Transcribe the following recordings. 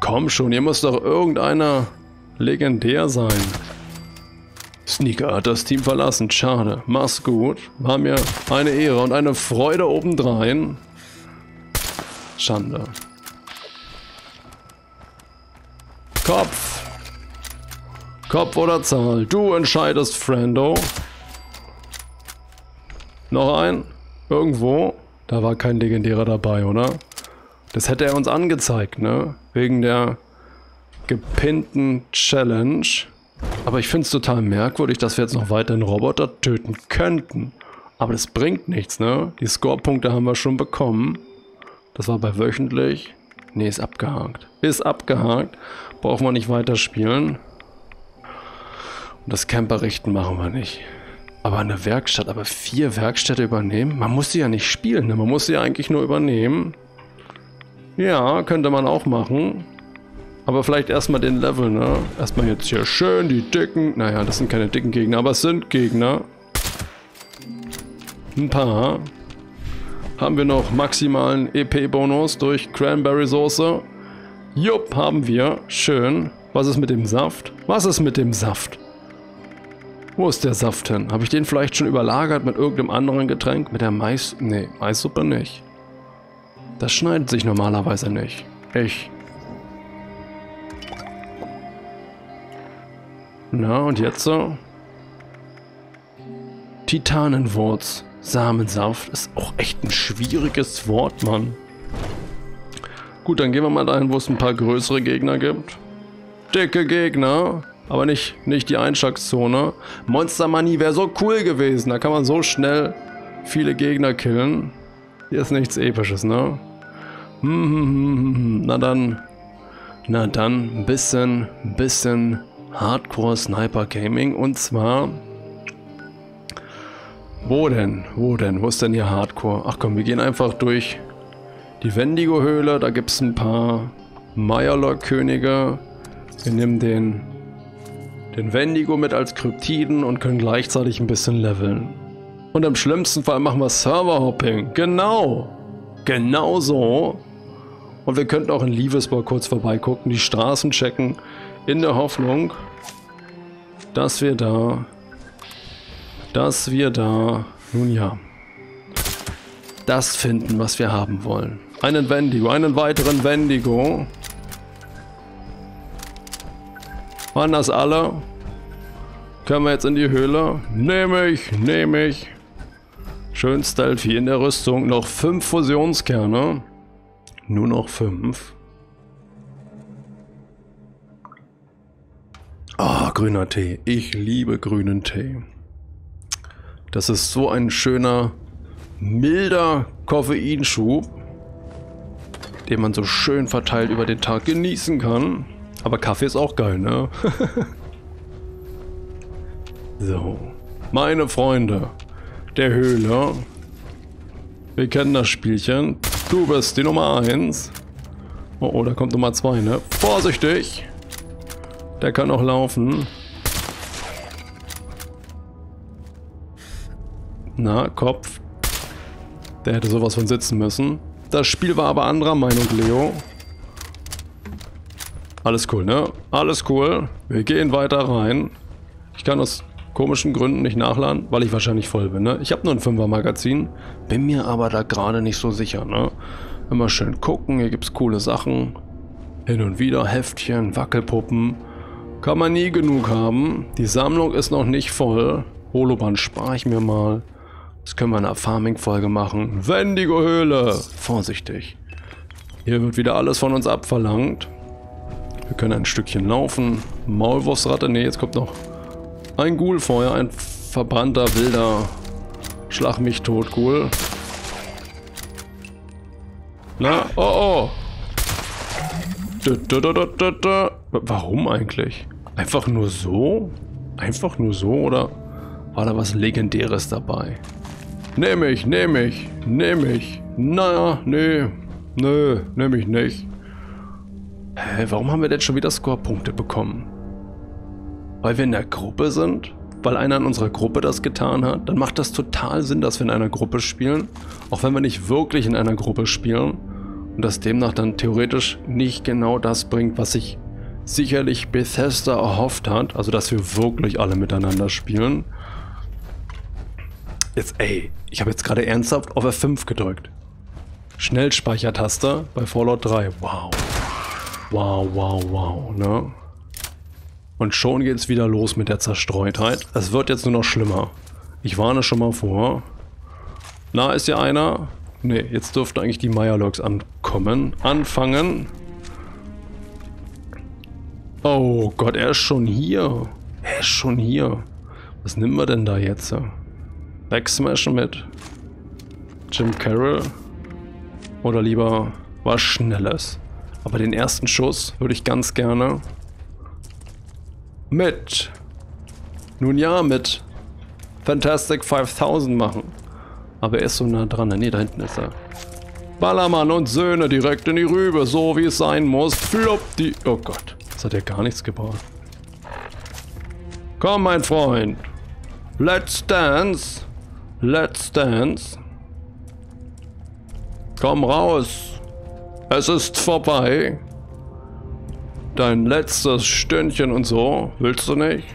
Komm schon, hier muss doch irgendeiner legendär sein. Sneaker hat das Team verlassen. Schade. Mach's gut. War mir eine Ehre und eine Freude obendrein. Schande. Kopf. Kopf oder Zahl. Du entscheidest, Frendo. Noch ein? Irgendwo? Da war kein Legendärer dabei, oder? Das hätte er uns angezeigt, ne? Wegen der gepinnten Challenge. Aber ich finde es total merkwürdig, dass wir jetzt noch weiter einen Roboter töten könnten. Aber das bringt nichts, ne? Die Score-Punkte haben wir schon bekommen. Das war bei wöchentlich. Ne, ist abgehakt. Ist abgehakt. Brauchen wir nicht weiterspielen. Und das Camper richten machen wir nicht. Aber eine Werkstatt, aber vier Werkstätte übernehmen? Man muss sie ja nicht spielen, ne? Man muss sie ja eigentlich nur übernehmen. Ja, könnte man auch machen. Aber vielleicht erstmal den Level, ne? Erstmal jetzt hier schön die dicken... Naja, das sind keine dicken Gegner, aber es sind Gegner. Ein paar. Haben wir noch maximalen EP-Bonus durch Cranberry-Soße? Jupp, haben wir. Schön. Was ist mit dem Saft? Was ist mit dem Saft? Wo ist der Saft hin? Habe ich den vielleicht schon überlagert mit irgendeinem anderen Getränk? Mit der Mais... Nee, Maissuppe nicht. Das schneidet sich normalerweise nicht. Ich Na, und jetzt so? Titanenwurz. Samensaft ist auch echt ein schwieriges Wort, Mann. Gut, dann gehen wir mal dahin, wo es ein paar größere Gegner gibt. Dicke Gegner, aber nicht, nicht die Einschlagszone. Monster Money wäre so cool gewesen. Da kann man so schnell viele Gegner killen. Hier ist nichts Episches, ne? Hm, hm, hm. Na dann, na dann, ein bisschen, bisschen Hardcore Sniper Gaming und zwar wo denn? Wo denn? Wo ist denn hier Hardcore? Ach komm, wir gehen einfach durch die Wendigo-Höhle. Da gibt es ein paar Meyerlock-Könige. Wir nehmen den, den Wendigo mit als Kryptiden und können gleichzeitig ein bisschen leveln. Und im schlimmsten Fall machen wir Server-Hopping. Genau. Genau so. Und wir könnten auch in Liebesburg kurz vorbeigucken, die Straßen checken, in der Hoffnung, dass wir da, dass wir da, nun ja, das finden, was wir haben wollen. Einen Wendigo, einen weiteren Wendigo. Waren das alle? Können wir jetzt in die Höhle? Nehme ich, nehme ich. Schön stealthy in der Rüstung. Noch fünf Fusionskerne. Nur noch fünf. Ah, oh, grüner Tee. Ich liebe grünen Tee. Das ist so ein schöner, milder Koffeinschub, den man so schön verteilt über den Tag genießen kann. Aber Kaffee ist auch geil, ne? so. Meine Freunde der Höhle. Wir kennen das Spielchen. Du bist die Nummer 1. Oh, oh, da kommt Nummer 2, ne? Vorsichtig! Der kann auch laufen. Na, Kopf. Der hätte sowas von sitzen müssen. Das Spiel war aber anderer Meinung, Leo. Alles cool, ne? Alles cool. Wir gehen weiter rein. Ich kann aus komischen Gründen nicht nachladen, weil ich wahrscheinlich voll bin, ne? Ich habe nur ein 5er Magazin, bin mir aber da gerade nicht so sicher, ne? Immer schön gucken, hier gibt's coole Sachen. Hin und wieder Heftchen, Wackelpuppen. Kann man nie genug haben. Die Sammlung ist noch nicht voll. Holoband spare ich mir mal. Das können wir in einer Farming-Folge machen. Wendigo-Höhle. Vorsichtig. Hier wird wieder alles von uns abverlangt. Wir können ein Stückchen laufen. Maulwurfsratte. Ne, jetzt kommt noch ein Ghoulfeuer. Ein verbrannter, wilder Schlag mich tot, Ghoul. Na, oh oh. Warum eigentlich? Einfach nur so? Einfach nur so oder war da was Legendäres dabei? Nehme ich, nehme ich, nehme ich. Naja, nee, nö, nehme ich nicht. Hä, warum haben wir denn schon wieder Score-Punkte bekommen? Weil wir in der Gruppe sind? Weil einer in unserer Gruppe das getan hat? Dann macht das total Sinn, dass wir in einer Gruppe spielen. Auch wenn wir nicht wirklich in einer Gruppe spielen. Und das demnach dann theoretisch nicht genau das bringt, was sich sicherlich Bethesda erhofft hat. Also, dass wir wirklich alle miteinander spielen. Jetzt, ey, ich habe jetzt gerade ernsthaft auf F5 gedrückt. Schnellspeichertaste bei Fallout 3. Wow. Wow, wow, wow, ne? Und schon geht's wieder los mit der Zerstreutheit. Es wird jetzt nur noch schlimmer. Ich warne schon mal vor. Na, ist hier einer? Ne, jetzt dürften eigentlich die Meyerlocks ankommen. Anfangen. Oh Gott, er ist schon hier. Er ist schon hier. Was nehmen wir denn da jetzt? Backsmashen mit Jim Carroll? Oder lieber was Schnelles? Aber den ersten Schuss würde ich ganz gerne mit, nun ja, mit Fantastic 5000 machen. Aber er ist so nah dran. Ne, da hinten ist er. Ballermann und Söhne direkt in die Rübe, so wie es sein muss. Flop die... Oh Gott, das hat ja gar nichts gebracht. Komm, mein Freund. Let's dance. Let's dance. Komm raus. Es ist vorbei. Dein letztes Stündchen und so. Willst du nicht?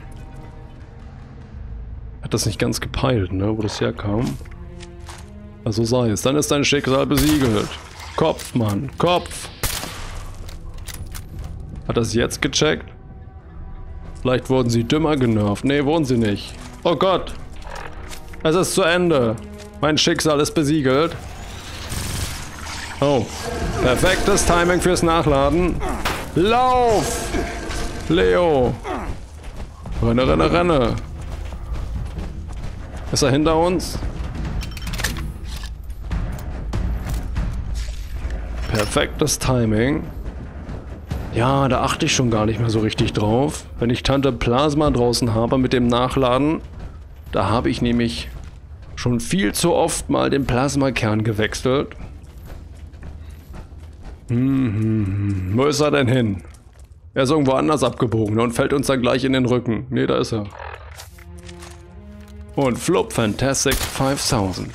Hat das nicht ganz gepeilt, ne? Wo das herkam. Also sei es. Dann ist dein Schicksal besiegelt. Kopf, Mann. Kopf. Hat das jetzt gecheckt? Vielleicht wurden sie dümmer genervt. Nee, wurden sie nicht. Oh Gott. Es ist zu Ende. Mein Schicksal ist besiegelt. Oh. Perfektes Timing fürs Nachladen. Lauf! Leo! Renne, renne, renne! Ist er hinter uns? Perfektes Timing. Ja, da achte ich schon gar nicht mehr so richtig drauf. Wenn ich Tante Plasma draußen habe mit dem Nachladen, da habe ich nämlich schon viel zu oft mal den Plasmakern gewechselt. Hm, wo ist er denn hin? Er ist irgendwo anders abgebogen und fällt uns dann gleich in den Rücken. Ne, da ist er. Und Flop Fantastic 5000.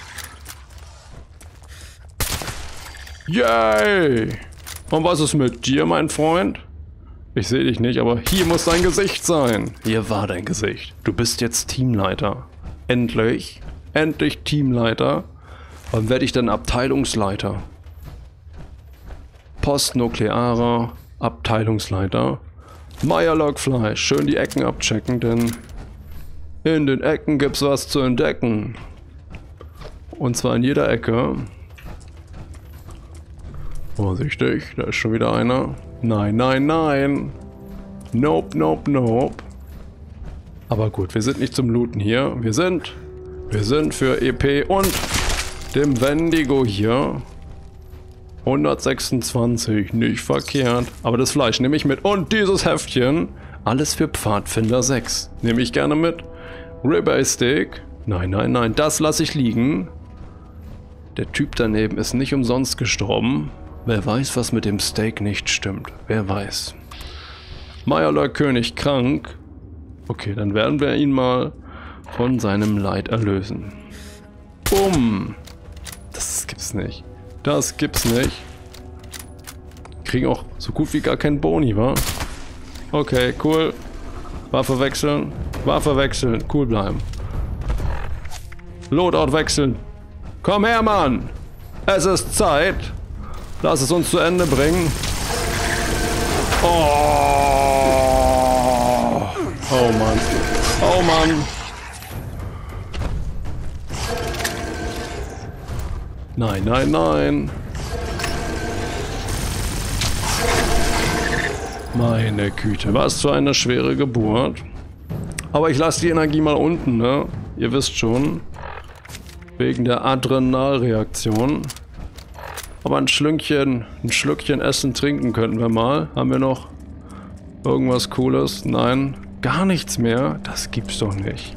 Yay! Und was ist mit dir, mein Freund? Ich sehe dich nicht, aber hier muss dein Gesicht sein. Hier war dein Gesicht. Du bist jetzt Teamleiter. Endlich. Endlich Teamleiter. Wann werde ich dann Abteilungsleiter? Postnuklearer Abteilungsleiter. Meyerlock Fleisch, schön die Ecken abchecken, denn in den Ecken gibt's was zu entdecken. Und zwar in jeder Ecke. Vorsichtig, da ist schon wieder einer. Nein, nein, nein. Nope, nope, nope. Aber gut, wir sind nicht zum Looten hier. Wir sind, wir sind für EP und dem Wendigo hier 126, nicht verkehrt. Aber das Fleisch nehme ich mit. Und dieses Heftchen, alles für Pfadfinder 6. Nehme ich gerne mit. Ribeye Steak. Nein, nein, nein, das lasse ich liegen. Der Typ daneben ist nicht umsonst gestorben. Wer weiß, was mit dem Steak nicht stimmt. Wer weiß. Meierler König krank. Okay, dann werden wir ihn mal von seinem Leid erlösen. Bumm. Das gibt's nicht. Das gibt's nicht. Kriegen auch so gut wie gar keinen Boni, wa? Okay, cool. Waffe wechseln. Waffe wechseln. Cool bleiben. Loadout wechseln. Komm her, Mann! Es ist Zeit. Lass es uns zu Ende bringen. Oh! Oh Mann. Oh Mann. Nein, nein, nein. Meine Güte, was für eine schwere Geburt. Aber ich lasse die Energie mal unten, ne? Ihr wisst schon. Wegen der Adrenalreaktion. Aber ein Schlückchen, ein Schlückchen Essen trinken könnten wir mal. Haben wir noch irgendwas Cooles? Nein, gar nichts mehr. Das gibt's doch nicht.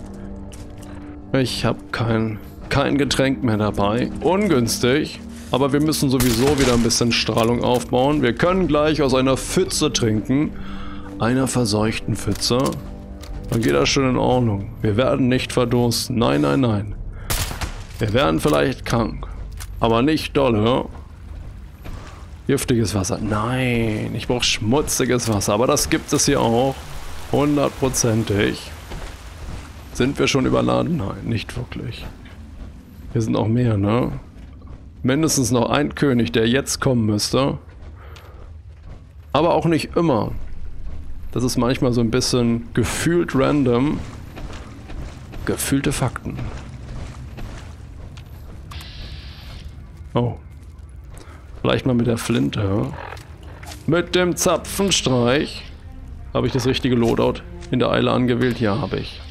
Ich habe kein kein Getränk mehr dabei. Ungünstig. Aber wir müssen sowieso wieder ein bisschen Strahlung aufbauen. Wir können gleich aus einer Pfütze trinken. Einer verseuchten Pfütze. Dann geht das schon in Ordnung. Wir werden nicht verdursten. Nein, nein, nein. Wir werden vielleicht krank. Aber nicht dolle. Giftiges Wasser. Nein, ich brauche schmutziges Wasser. Aber das gibt es hier auch. Hundertprozentig. Sind wir schon überladen? Nein, nicht wirklich. Hier sind auch mehr, ne? Mindestens noch ein König, der jetzt kommen müsste. Aber auch nicht immer. Das ist manchmal so ein bisschen gefühlt random. Gefühlte Fakten. Oh. Vielleicht mal mit der Flinte. Mit dem Zapfenstreich. Habe ich das richtige Loadout in der Eile angewählt? Ja, habe ich.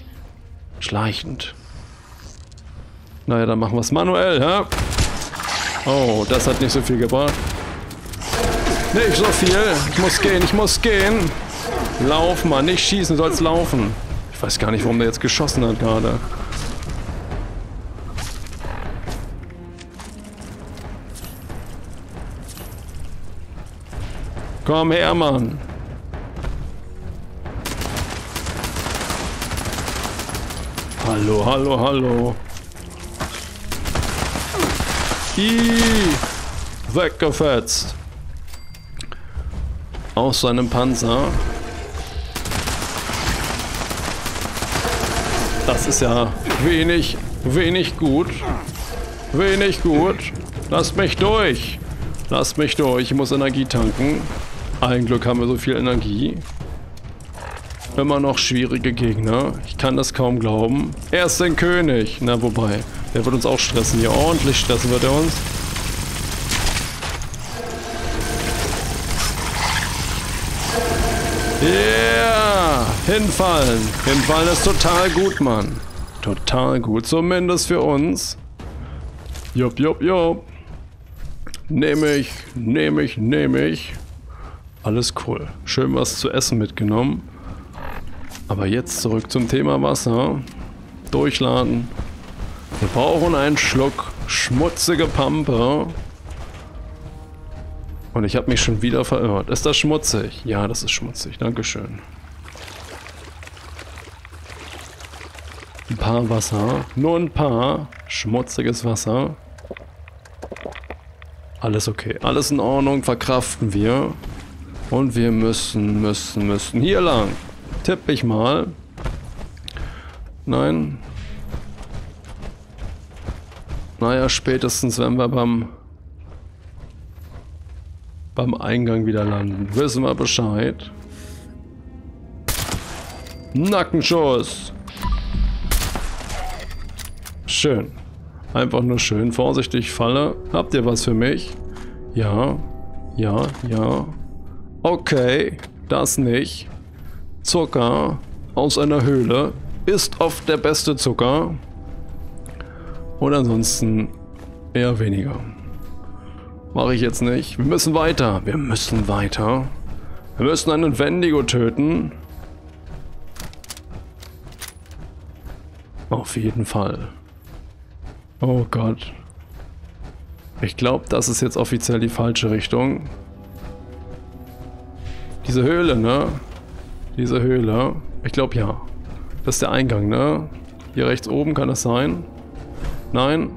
Schleichend. Naja, dann machen wir es manuell, hä? Oh, das hat nicht so viel gebracht. Nicht so viel. Ich muss gehen, ich muss gehen. Lauf mal, nicht schießen, sollst laufen. Ich weiß gar nicht, warum der jetzt geschossen hat gerade. Komm her, Mann. Hallo, hallo, hallo. Ih, weggefetzt. Aus seinem Panzer. Das ist ja wenig, wenig gut. Wenig gut. Lasst mich durch. Lasst mich durch. Ich muss Energie tanken. Ein Glück haben wir so viel Energie. Immer noch schwierige Gegner. Ich kann das kaum glauben. Er ist ein König. Na, wobei. Der wird uns auch stressen hier. Ordentlich stressen wird er uns. Yeah! Hinfallen. Hinfallen ist total gut, Mann. Total gut. Zumindest für uns. Jupp, jupp, jupp. Nehme ich, nehme ich, nehme ich. Alles cool. Schön was zu essen mitgenommen. Aber jetzt zurück zum Thema Wasser. Durchladen. Wir brauchen einen Schluck schmutzige Pampe. Und ich habe mich schon wieder verirrt. Ist das schmutzig? Ja, das ist schmutzig. Dankeschön. Ein paar Wasser. Nur ein paar. Schmutziges Wasser. Alles okay. Alles in Ordnung. Verkraften wir. Und wir müssen, müssen, müssen hier lang tippe ich mal. Nein. Naja, spätestens wenn wir beim beim Eingang wieder landen. Wissen wir Bescheid. Nackenschuss. Schön. Einfach nur schön. Vorsichtig, falle. Habt ihr was für mich? Ja. Ja, ja. Okay. Das nicht. Zucker aus einer Höhle ist oft der beste Zucker. Und ansonsten eher weniger. Mache ich jetzt nicht. Wir müssen weiter. Wir müssen weiter. Wir müssen einen Wendigo töten. Auf jeden Fall. Oh Gott. Ich glaube, das ist jetzt offiziell die falsche Richtung. Diese Höhle, ne? Diese Höhle. Ich glaube ja. Das ist der Eingang, ne? Hier rechts oben kann das sein. Nein.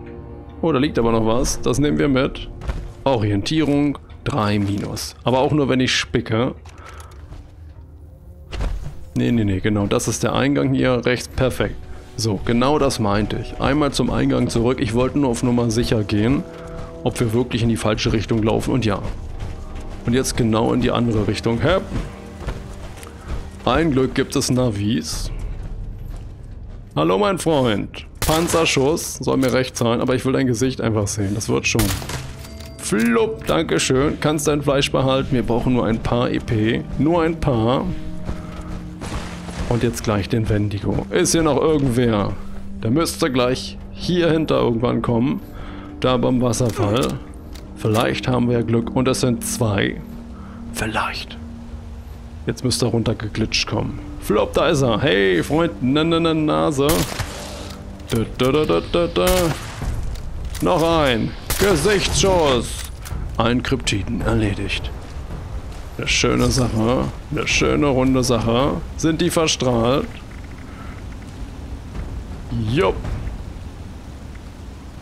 Oh, da liegt aber noch was. Das nehmen wir mit. Orientierung 3 minus. Aber auch nur, wenn ich spicke. Nee, nee, nee, genau. Das ist der Eingang hier rechts. Perfekt. So, genau das meinte ich. Einmal zum Eingang zurück. Ich wollte nur auf Nummer sicher gehen, ob wir wirklich in die falsche Richtung laufen. Und ja. Und jetzt genau in die andere Richtung. Hä? Ein Glück gibt es Navis. Hallo mein Freund. Panzerschuss. Soll mir recht sein, aber ich will dein Gesicht einfach sehen. Das wird schon. Flupp, dankeschön. Kannst dein Fleisch behalten. Wir brauchen nur ein paar EP. Nur ein paar. Und jetzt gleich den Wendigo. Ist hier noch irgendwer? Der müsste gleich hier hinter irgendwann kommen. Da beim Wasserfall. Vielleicht haben wir Glück. Und es sind zwei. Vielleicht. Jetzt müsste er runtergeglitscht kommen. Flop, da ist er. Hey, Freund, na, na, na, Nase. Da, da, da. Noch ein. Gesichtsschuss. Ein Kryptiden erledigt. Eine schöne Sache. Eine schöne runde Sache. Sind die verstrahlt? Jupp.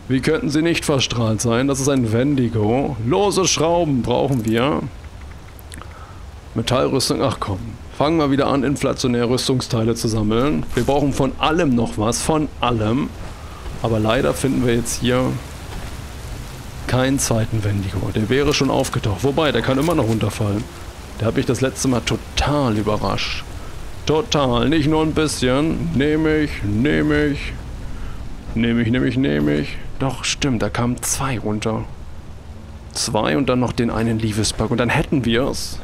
Wie könnten sie nicht verstrahlt sein? Das ist ein Wendigo. Lose Schrauben brauchen wir. Metallrüstung, ach komm. Fangen wir wieder an, inflationär Rüstungsteile zu sammeln. Wir brauchen von allem noch was, von allem. Aber leider finden wir jetzt hier keinen zweiten Wendigo. Der wäre schon aufgetaucht. Wobei, der kann immer noch runterfallen. Der hat mich das letzte Mal total überrascht. Total, nicht nur ein bisschen. Nehme ich, nehme ich. Nehme ich, nehme ich, nehme ich. Doch, stimmt, da kamen zwei runter. Zwei und dann noch den einen Liebesbug. Und dann hätten wir es.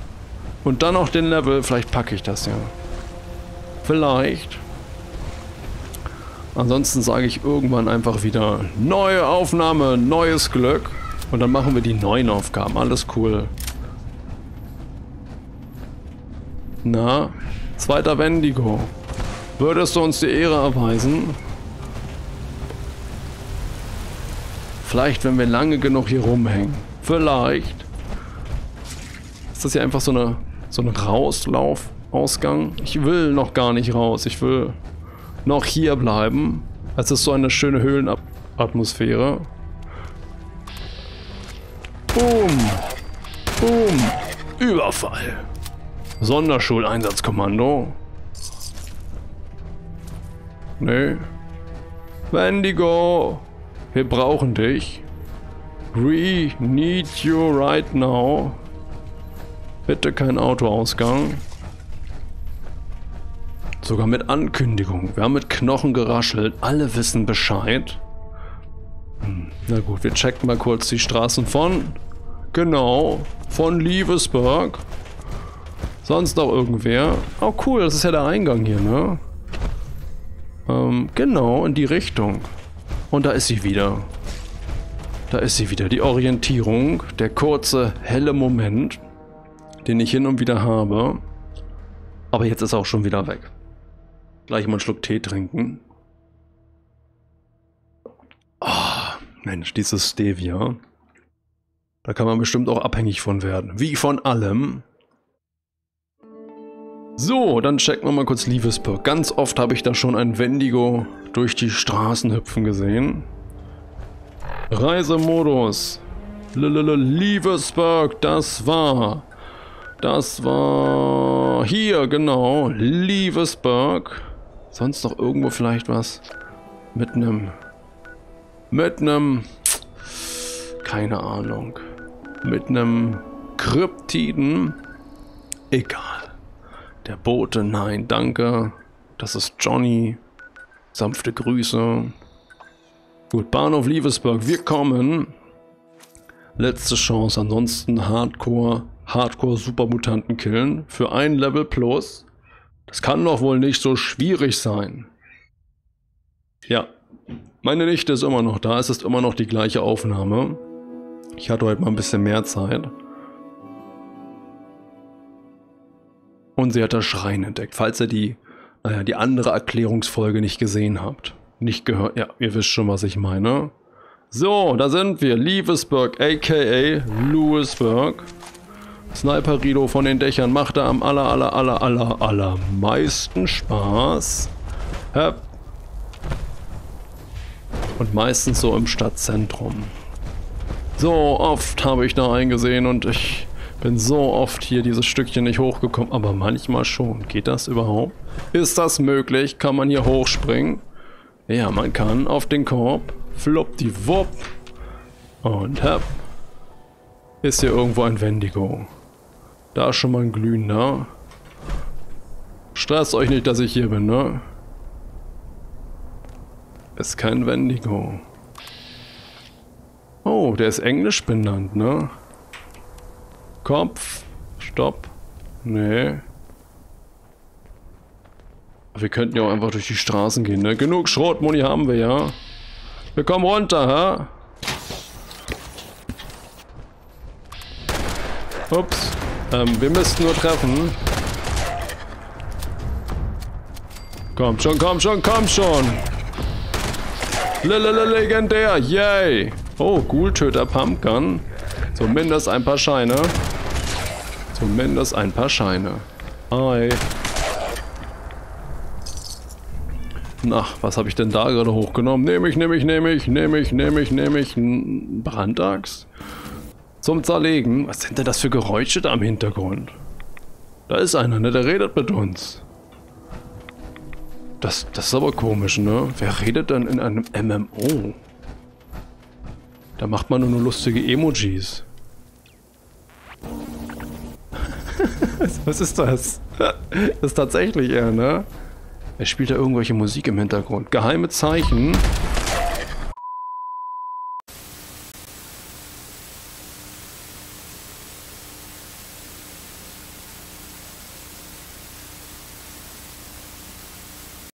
Und dann noch den Level. Vielleicht packe ich das ja. Vielleicht. Ansonsten sage ich irgendwann einfach wieder neue Aufnahme, neues Glück. Und dann machen wir die neuen Aufgaben. Alles cool. Na, zweiter Wendigo. Würdest du uns die Ehre erweisen? Vielleicht, wenn wir lange genug hier rumhängen. Vielleicht. Ist das hier einfach so eine so ein Rauslaufausgang? Ich will noch gar nicht raus. Ich will noch hier bleiben. Es ist so eine schöne Höhlenatmosphäre. Boom. Boom. Überfall. Sonderschuleinsatzkommando. Nee. Wendigo. Wir brauchen dich. We need you right now. Bitte kein Autoausgang. Sogar mit Ankündigung. Wir haben mit Knochen geraschelt. Alle wissen Bescheid. Hm, na gut, wir checken mal kurz die Straßen von... Genau, von Liebesberg. Sonst noch irgendwer. Oh cool, das ist ja der Eingang hier, ne? Ähm, genau, in die Richtung. Und da ist sie wieder. Da ist sie wieder. Die Orientierung. Der kurze, helle Moment, den ich hin und wieder habe. Aber jetzt ist er auch schon wieder weg. Gleich mal einen Schluck Tee trinken. Oh, Mensch, dieses Stevia. Da kann man bestimmt auch abhängig von werden. Wie von allem. So, dann checken wir mal kurz Liebesburg. Ganz oft habe ich da schon ein Wendigo durch die Straßen hüpfen gesehen. Reisemodus. Liebesburg, das war... Das war... Hier, genau. Liebesburg. Sonst noch irgendwo vielleicht was? Mit einem... Mit einem... Keine Ahnung. Mit einem Kryptiden. Egal. Der Bote, nein, danke. Das ist Johnny. Sanfte Grüße. Gut, Bahnhof Liebesberg, wir kommen. Letzte Chance, ansonsten Hardcore, Hardcore Supermutanten killen. Für ein Level plus. Das kann doch wohl nicht so schwierig sein. Ja, meine Nichte ist immer noch da. Es ist immer noch die gleiche Aufnahme. Ich hatte heute mal ein bisschen mehr Zeit. Und sie hat das Schrein entdeckt. Falls ihr die, naja, die andere Erklärungsfolge nicht gesehen habt. Nicht gehört. Ja, ihr wisst schon, was ich meine. So, da sind wir. Liebesburg, a.k.a. Lewisburg. Sniper Rido von den Dächern macht da am aller, aller, aller, aller, aller meisten Spaß. Ja. Und meistens so im Stadtzentrum. So oft habe ich da eingesehen und ich bin so oft hier dieses Stückchen nicht hochgekommen, aber manchmal schon. Geht das überhaupt? Ist das möglich? Kann man hier hochspringen? Ja, man kann auf den Korb. Flop die Wupp. Und hab. Ist hier irgendwo ein Wendigo. Da ist schon mal ein glühender. Stresst euch nicht, dass ich hier bin, ne? Ist kein Wendigo. Oh, der ist englisch benannt, ne? Kopf. Stopp. Nee. Wir könnten ja auch einfach durch die Straßen gehen, ne? Genug Schrotmuni haben wir ja. Wir kommen runter, ha? Ups. Ähm, wir müssten nur treffen. Komm schon, komm schon, komm schon. Lelele legendär, yay. Oh, Ghoul-Töter Pumpgun. Zumindest ein paar Scheine. Zumindest ein paar Scheine. Hi. Na, was habe ich denn da gerade hochgenommen? Nehme ich, nehme ich, nehme ich, nehme ich, nehme ich, nehme ich. Brandachs? Zum Zerlegen. Was sind denn das für Geräusche da im Hintergrund? Da ist einer, ne? Der redet mit uns. Das, das ist aber komisch, ne? Wer redet denn in einem MMO? Da macht man nur, nur lustige Emojis. Was ist das? Das ist tatsächlich er, ne? Er spielt da irgendwelche Musik im Hintergrund. Geheime Zeichen.